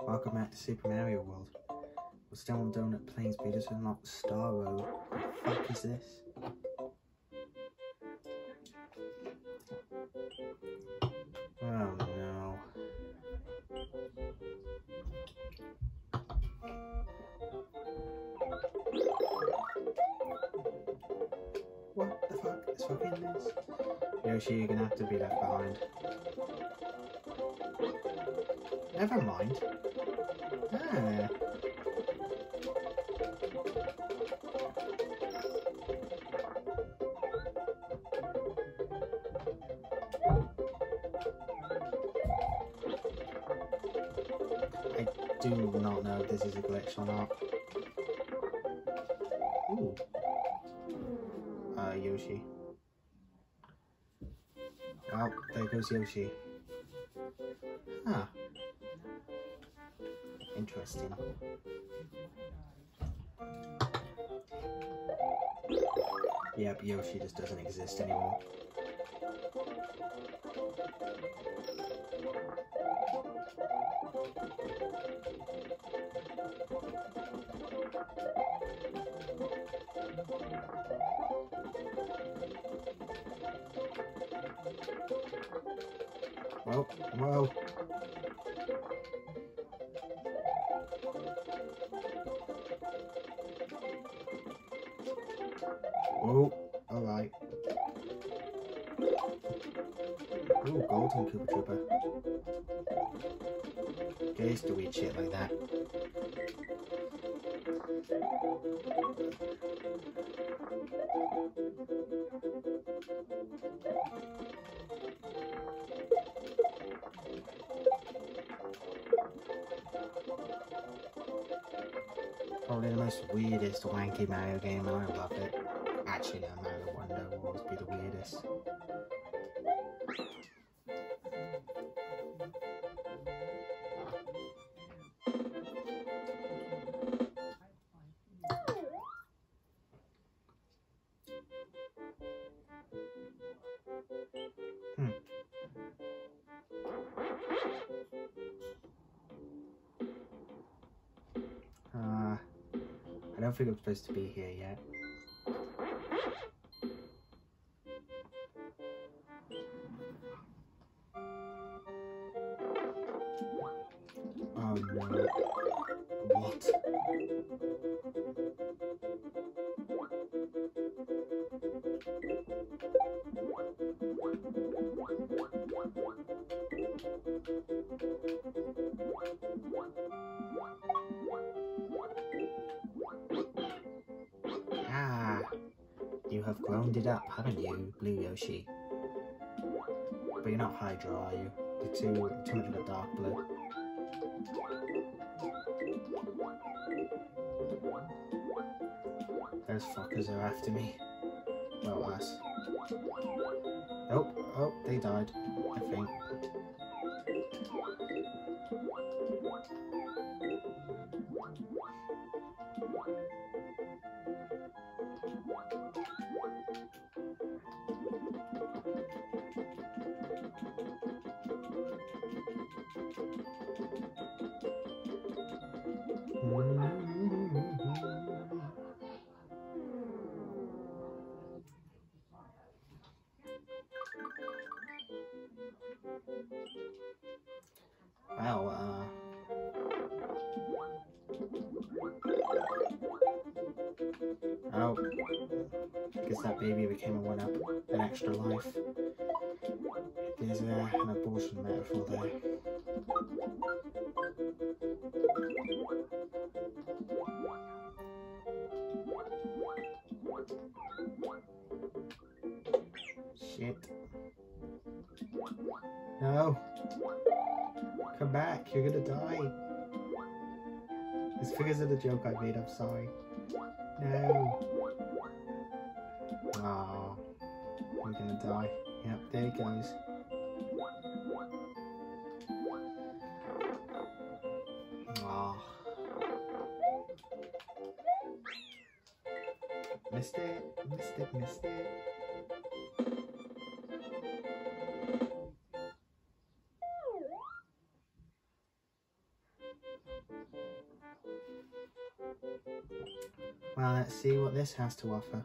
Welcome back to Super Mario World. We're still on Donut Plains, but just unlocked Star Road. What the fuck is this? Oh no. What the fuck is fucking this? Yoshi, you're gonna have to be left behind. Never mind. Do not know if this is a glitch or not. Ooh. Uh, Yoshi. Well, there goes Yoshi. Huh. Interesting. Yep, Yoshi just doesn't exist anymore. Whoa, whoa. Whoa, alright. Ooh, golden Koopa Troopa. Get used to weird shit like that. Probably the most weirdest wanky Mario game, and I love it. Actually, no, Mario Wonder will always be the weirdest. Hmm. Uh, I don't think I'm supposed to be here yet. What? Ah, you have grown it up, haven't you, Blue Yoshi? But you're not Hydra, are you? The two, too much of a dark blue. Those fuckers are after me. Well, us. Oh, oh, they died, I think. That baby became a one-up, an extra life. There's uh, an abortion metaphor there. Shit. No. Come back, you're gonna die. It's because of the joke I made, I'm sorry. No. Aw. I'm gonna die. Yep, there he goes. Aw. Missed it, missed it, missed it. Well, let's see what this has to offer.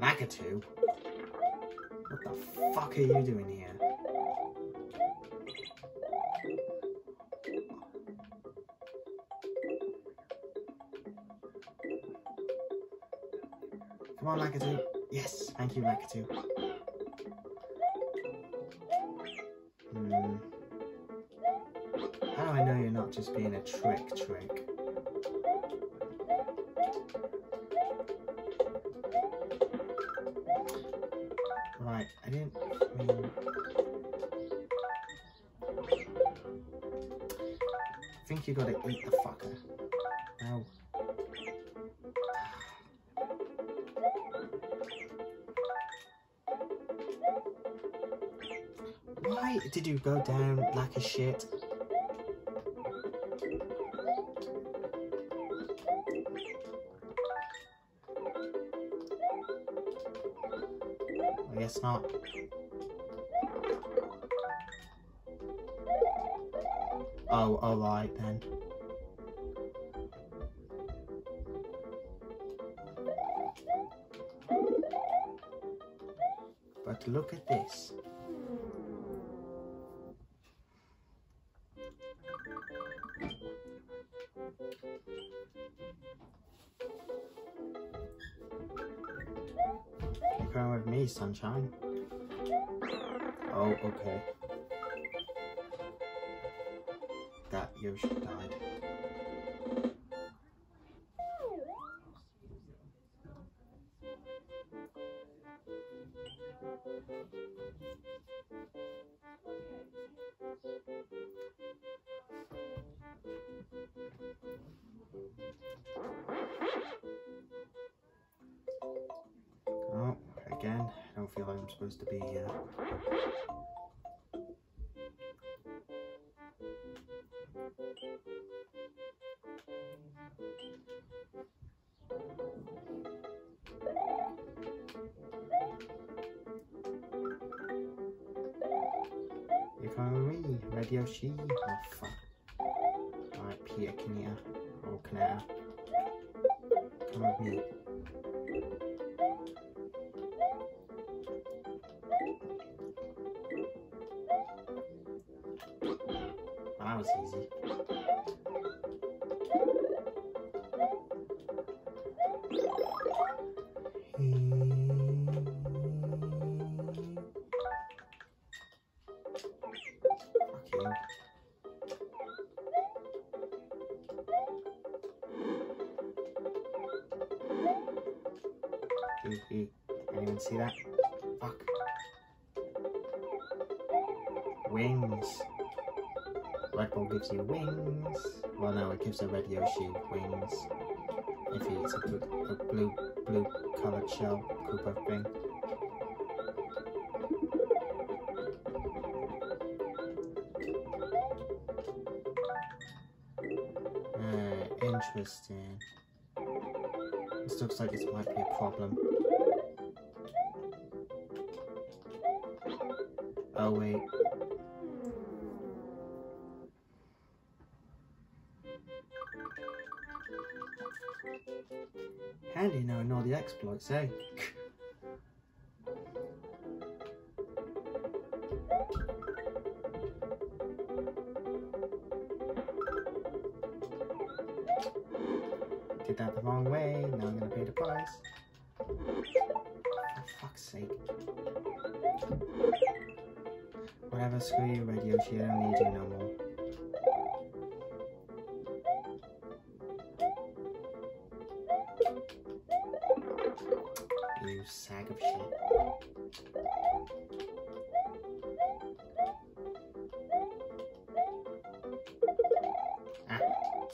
Lakitu? What the fuck are you doing here? Come on, Lakitu. Yes, thank you, Lakitu. Hmm. How do I know you're not just being a trick trick? I didn't I mean I think you gotta eat the fucker. No. Why did you go down like a shit? Not. Oh, alright then. But look at this. Sunshine. Oh, okay. That Yoshi died. Feel I'm supposed to be here. You coming with me, Red Yoshi? Oh fuck. Alright, Peter Kinnear. Or Canada. Come with me. Gives you wings. Well, no, it gives a red Yoshi wings. If he eats a, blue, a blue, blue coloured shell Koopa thing. Uh, interesting. This looks like this might be a problem. Oh wait. Exploits, eh? Did that the wrong way, now I'm gonna pay the price. For fuck's sake. Whatever, screw you, Red Yoshi, don't need you no more.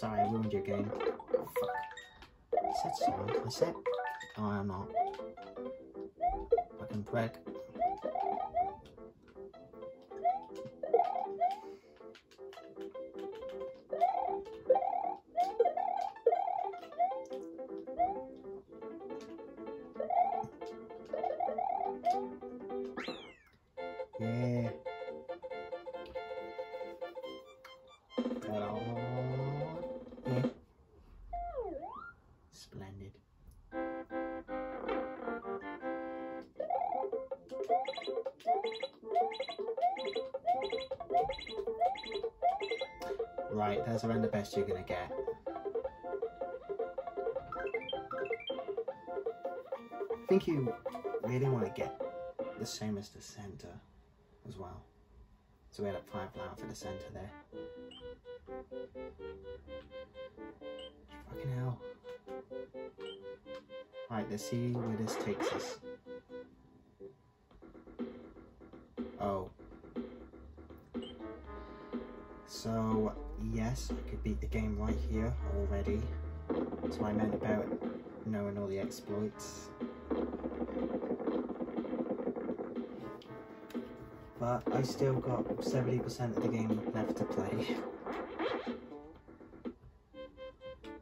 Sorry, I ruined your game. Fuck. I said sorry. I said, Oh, I am not. Fucking prick. Yeah. That all. Right, that's around the best you're gonna get. I think you really want to get the same as the center as well. So we had a five flower for the center there. Fucking hell. Right, let's see where this takes us. Beat the game right here already. That's what I meant about knowing all the exploits. But I still got 70% of the game left to play.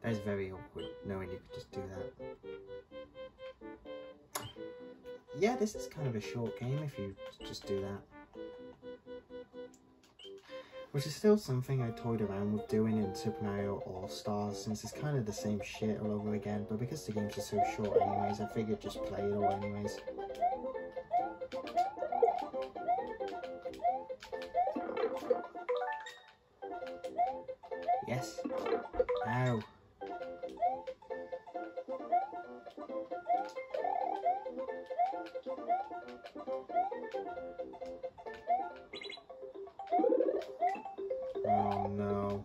That's very awkward, knowing you could just do that. Yeah, this is kind of a short game if you just do that. Which is still something I toyed around with doing in Super Mario All-Stars since it's kind of the same shit all over again, but because the games are so short anyways, I figured just play it all anyways. Yes. Now.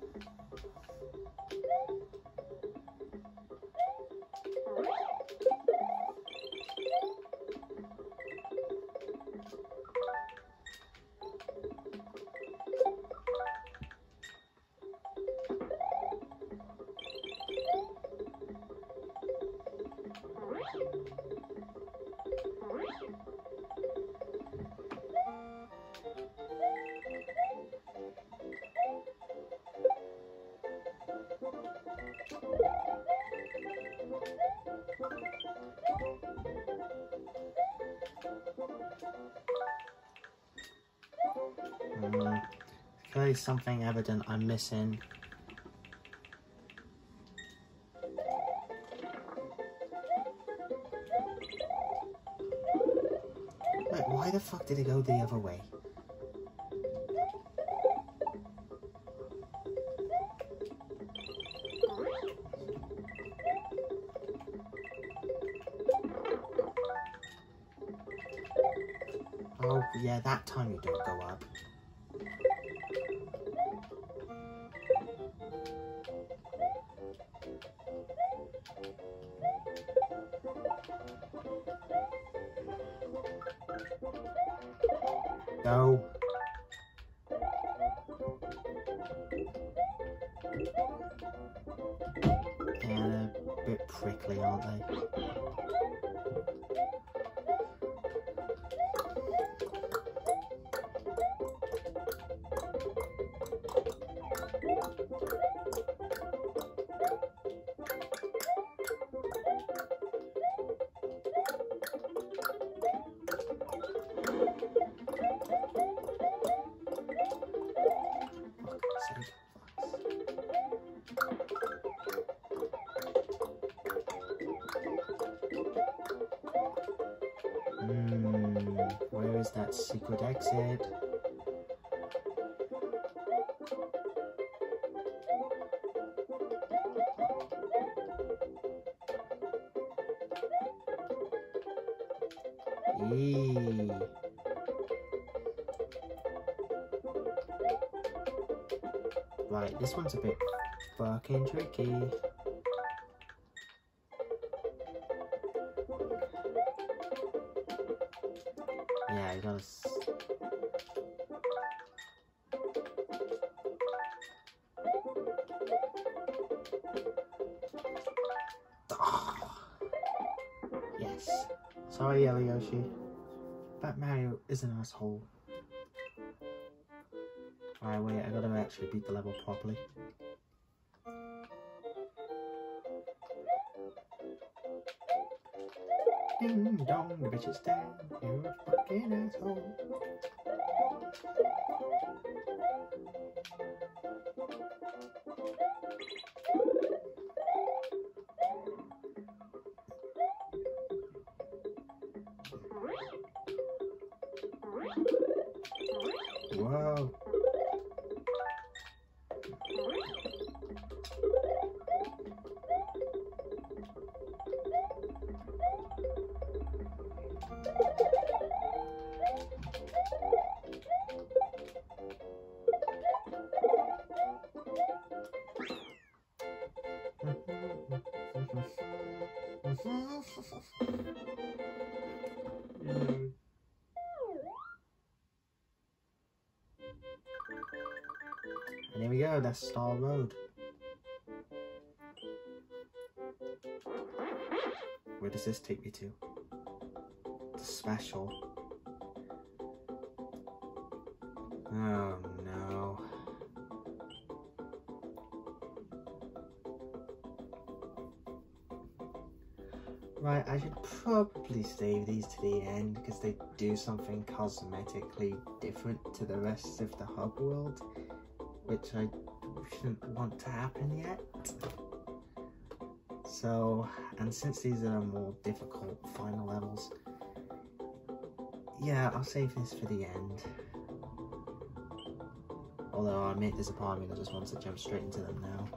Clearly something evident I'm missing. Wait, why the fuck did it go the other way? Oh, yeah, that time you don't go up. And a bit prickly, aren't they? That secret exit? Right, this one's a bit fucking tricky. You gotta. Yes. Sorry, Yoshi. That Mario is an asshole. Alright, wait, I gotta actually beat the level properly. Ding dong, the bitch is down. You're a fucking asshole. Whoa. Star Road. Where does this take me to? The special. Oh no. Right, I should probably save these to the end because they do something cosmetically different to the rest of the hub world, which I shouldn't want to happen yet. So, and since these are more difficult final levels, yeah, I'll save this for the end. Although I admit there's a part of me that just wants to jump straight into them now.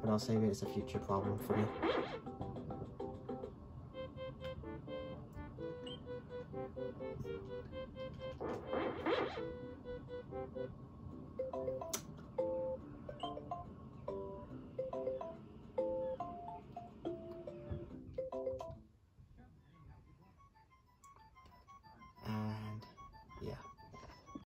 But I'll save it as a future problem for me.